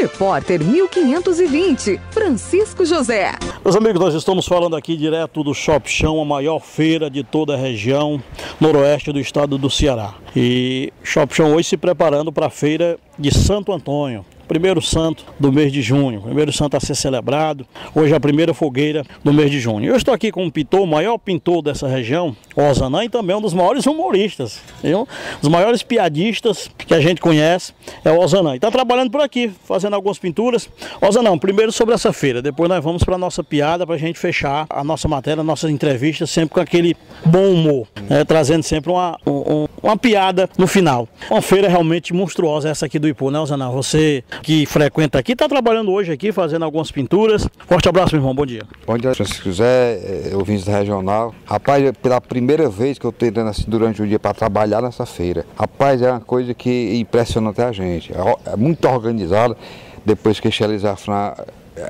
Repórter 1520, Francisco José. Meus amigos, nós estamos falando aqui direto do Shop Chão, a maior feira de toda a região noroeste do estado do Ceará. E Shop Chão hoje se preparando para a feira de Santo Antônio primeiro santo do mês de junho, primeiro santo a ser celebrado. Hoje é a primeira fogueira do mês de junho. Eu estou aqui com um pintor, o maior pintor dessa região, Ozanã, e também um dos maiores humoristas, viu? um dos maiores piadistas que a gente conhece é o Ozanã. E está trabalhando por aqui, fazendo algumas pinturas. Ozanã, primeiro sobre essa feira, depois nós vamos para a nossa piada para a gente fechar a nossa matéria, a nossa entrevista, sempre com aquele bom humor, né? trazendo sempre uma, um, uma piada no final. Uma feira realmente monstruosa essa aqui do Ipu, né, Ozanã? Você que frequenta aqui, está trabalhando hoje aqui, fazendo algumas pinturas. Forte abraço, meu irmão, bom dia. Bom dia, Francisco José, ouvintes da Regional. Rapaz, pela primeira vez que eu estou entrando assim durante o dia para trabalhar nessa feira. Rapaz, é uma coisa que impressiona até a gente. É, é muito organizada. Depois que Shelly Zafran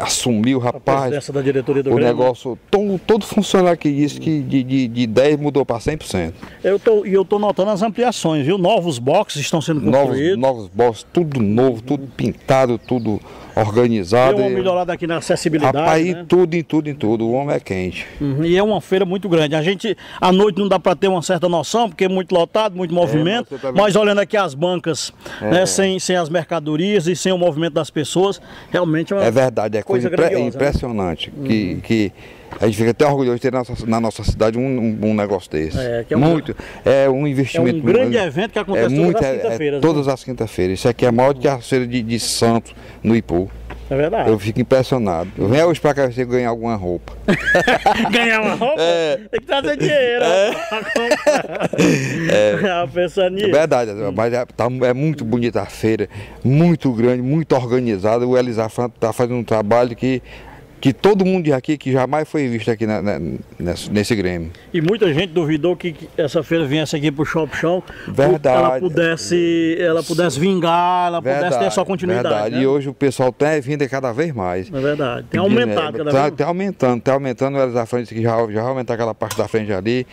assumiu, rapaz. Dessa da diretoria do o negócio, todo, todo funcionário que disse que de, de, de 10 mudou para 100%. Eu tô, e eu estou notando as ampliações, viu? Novos boxes estão sendo Novos, construídos. novos boxes, tudo novo, tudo pintado, tudo organizado. Deu uma melhorada aqui na acessibilidade. Rapaz, né? em tudo, em tudo, em tudo. O homem é quente. Uhum, E é uma feira muito grande. A gente, à noite não dá para ter uma certa noção, porque é muito lotado, muito movimento. você tá vendo? mas olhando aqui as bancas, É. né, sem, sem as mercadorias e sem o movimento das pessoas, realmente é uma É verdade, é coisa, impre- grandiosa, né? impressionante. Que, que a gente fica até orgulhoso de ter na nossa, na nossa cidade um, um, um negócio desse. É, que é um- muito. É um É investimento. um grande muito- evento que acontece é todas muito, as é- é quinta-feiras. né? todas as quinta-feiras. Isso aqui é maior do que a feira de, de Santos no Ipu. É verdade. Eu fico impressionado. Eu venho hoje para cá você ganhar alguma roupa. Ganhar uma roupa, É. tem que trazer dinheiro. pra comprar. A pessoa É nisso. verdade, mas é, tá- é muito bonita a feira, muito grande, muito organizada. O Elisafran está fazendo um trabalho que, que todo mundo de aqui, que jamais foi visto aqui na- na- nesse, nesse Grêmio. E muita gente duvidou que essa feira viesse aqui pro Shop Chão. Verdade. Ela pudesse, ela pudesse vingar, ela pudesse ter sua continuidade. verdade. né? E hoje o pessoal tem vindo cada vez mais. É verdade. Tem aumentado cada tá, vez. tá aumentando, tá aumentando. O Elisafran disse que já, já vai aumentar aquela parte da frente ali.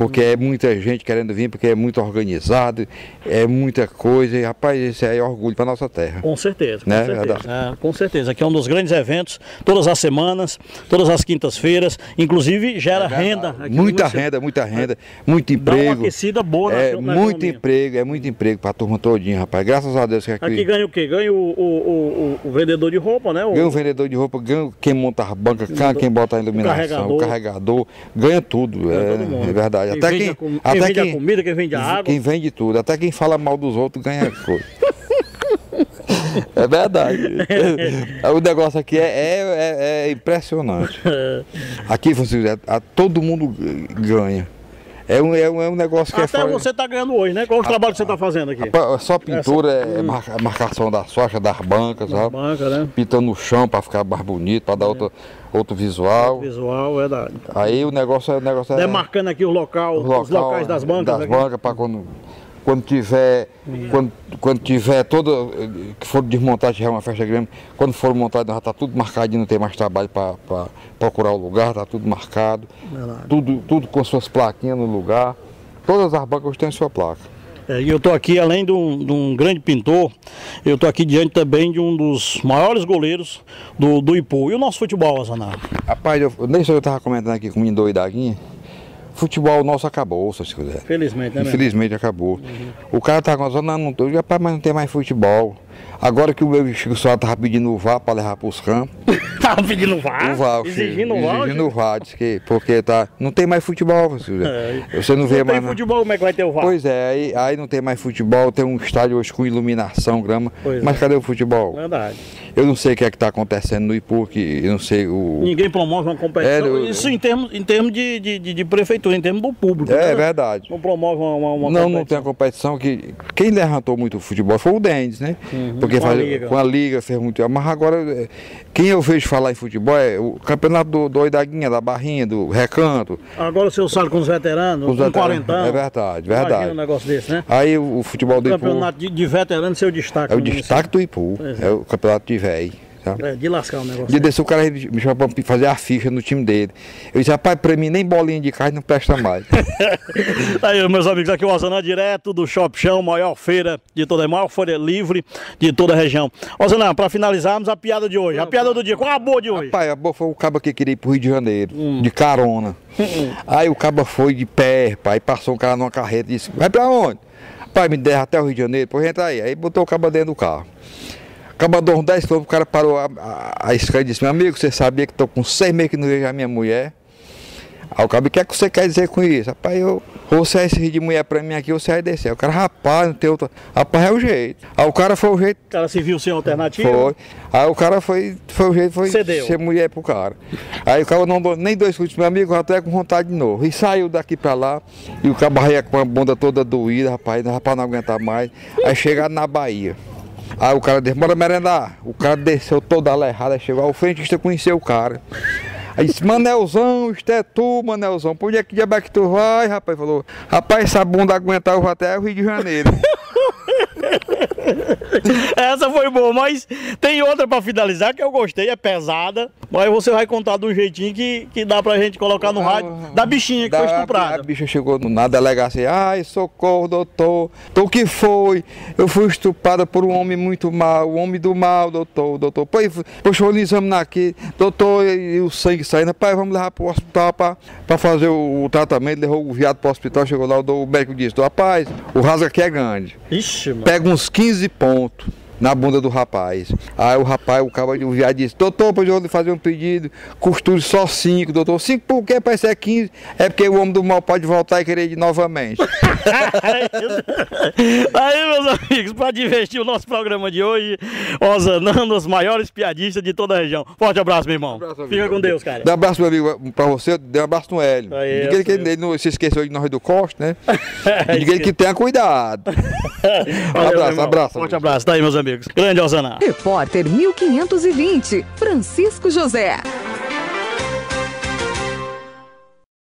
Porque é muita gente querendo vir, porque é muito organizado, é muita coisa. E, rapaz, isso aí é orgulho para nossa terra. Com certeza, com Né? certeza. É, com certeza. Aqui é um dos grandes eventos, todas as semanas, todas as quintas-feiras. Inclusive gera renda. aqui no muita município. renda, muita renda, muito Dá uma emprego. aquecida boa na, É na muito economia. emprego, é muito emprego para a turma todinha, rapaz. Graças a Deus que aqui, Aqui ganha o quê? Ganha o, o, o, o- o vendedor de roupa, né? O- ganha o vendedor de roupa, ganha quem monta as bancas, quem bota a iluminação, carregador. o carregador, ganha tudo, ganha é, todo mundo. é verdade. Quem até vende quem, a com- quem até vende a quem, comida, quem vende a água. quem vende tudo, até quem fala mal dos outros ganha coisa. É verdade. o negócio aqui é, é, é- é impressionante. Aqui, Francisco, a- todo mundo ganha. É um, é um, é um negócio que é Até você está ganhando hoje, né? Qual o trabalho que você está fazendo aqui? Pa- Só pintura, é marca- marcação das faixas, das bancas, sabe? Banca, né? Pintando no chão para ficar mais bonito, para dar outro, outro visual. Visual, verdade. Aí o negócio, é- o negócio é. Demarcando aqui o local, o os local locais das bancas. Das aqui. bancas para quando, quando tiver. Quando, quando tiver toda. Que for desmontar, tiver uma festa grande, quando for montado já está tudo marcadinho, não tem mais trabalho para procurar o lugar, está tudo marcado. Verdade. Tudo, tudo com suas plaquinhas no lugar. Todas as bancas têm sua placa. É, e eu estou aqui, além de um, de um grande pintor, eu estou aqui diante também de um dos maiores goleiros do, do Ipu. E o nosso futebol, Zaná? Rapaz, eu, sei eu estava comentando aqui com o menino doidaguinha. Futebol nosso acabou, se quiser. Felizmente, né? Infelizmente acabou. O cara tá gozando, não, não rapaz, mas não tem mais futebol. Agora que o meu Chico só tava pedindo o VAR para levar para os campos. Tava pedindo VAR? o VAR, o Exigindo o filho, VAR? Exigindo o VAR, disse que, porque tá, não tem mais futebol, você, você não vê Não mais. tem não. futebol, como é que vai ter o VAR? Pois é, aí, aí não tem mais futebol, tem um estádio hoje com iluminação, grama. Pois mas é. cadê o futebol? Verdade. Eu não sei o que é que está acontecendo no Ipu, que eu não sei o. Ninguém promove uma competição. É, eu- Isso em termos, em termos de, de, de- de prefeitura, em termos do público. É né? verdade. Não promove uma, uma, uma Não, não tem competição. a competição que. Quem levantou muito o futebol foi o Dendes, né? Porque Uhum. com a faz- liga. com a liga fez muito. Mas agora, é, quem eu vejo falar em futebol é o campeonato do, do Oidaguinha, da Barrinha, do Recanto. Agora o seu salário com os veteranos, Com os com veteranos. 40 anos. É verdade, Imagina verdade. um negócio desse, né? Aí o, o futebol O do Ipu campeonato de, de veteranos, seu destaque. é o destaque do Ipu. É. É o campeonato de véi. Sabe? É, de lascar o negócio. dia desse o cara me chamou pra fazer a ficha no time dele. Eu disse, rapaz, pra mim nem bolinha de carne não presta mais. Aí, meus amigos, aqui o Osanã direto do Shop Chão, maior feira de toda a maior feira livre de toda a região. Osanã, pra finalizarmos a piada de hoje, a piada do dia, qual a boa de hoje? Rapaz, a boa foi o cabo que queria ir pro Rio de Janeiro, de carona. Aí o cabo foi de pé, pai, passou um cara numa carreta e disse, vai pra onde? Pai, me der até o Rio de Janeiro, pô, entra aí. Aí botou o cabo dentro do carro. Acabou uns 10 km, o cara parou a, a, a escada e disse, meu amigo, você sabia que estou com seis meses que não vejo a minha mulher? Aí o cabo, o que é que você quer dizer com isso? Rapaz, eu, ou você esse rio de mulher pra mim aqui, ou você vai descer. Aí o cara, rapaz, não tem outro. Rapaz, é o jeito. Aí o cara foi o jeito. O cara se viu sem alternativa? Foi. Aí o cara foi, foi o jeito, foi Cedeu. ser mulher pro cara. Aí o cara não deu nem dois chutes, meu amigo, eu até com vontade de novo. E saiu daqui pra lá, e o cabo ia com a bunda toda doída, rapaz, rapaz não aguentar mais. Aí chegaram na Bahia. Aí o cara disse, bora merendar. O cara desceu toda alerrada, chegou ao frentista, conheceu o cara. Aí disse, Manelzão, isto é tu, Manelzão. Por onde é que diabo é que tu vai, rapaz? Falou, rapaz, essa bunda aguentar, eu vou até o Rio de Janeiro. Essa foi boa, mas tem outra pra finalizar que eu gostei, é pesada, mas você vai contar de um jeitinho que, que dá pra gente colocar no rádio da bichinha que Da- foi A estuprada. bicha chegou na delegacia, ai, socorro, doutor. O que foi? Eu fui estuprada por um homem muito mal, o homem do mal, doutor, doutor. Pois, puxou o exame aqui, doutor, e, e o sangue saindo. Pai, vamos levar pro hospital pra, pra fazer o, o tratamento. Levou o viado pro hospital, chegou lá, o, o médico disse, rapaz, o rasgo aqui é grande. Ixi, mano. Pega uns 15 pontos ponto na bunda do rapaz. Aí o rapaz, o cabo de um viado disse, doutor, pois eu vou fazer um pedido, costure só 5, doutor. 5 por quê? Parece é 15. É porque o homem do mal pode voltar e querer ir novamente. Aí, meus amigos, para divertir o nosso programa de hoje, Osanando, os maiores piadistas de toda a região. Forte abraço, meu irmão. abraço, amigo. Fica com Deus, cara. Dá um abraço, meu amigo, pra você, dê um abraço no Hélio. Aí, Diga ele que ele, não se esqueceu de nós do Costa, né? Diga ele que tenha cuidado. Valeu, abraço, abraço, Forte amigo. abraço. Tá aí, meus amigos. Grande Osaná. Repórter 1520, Francisco José.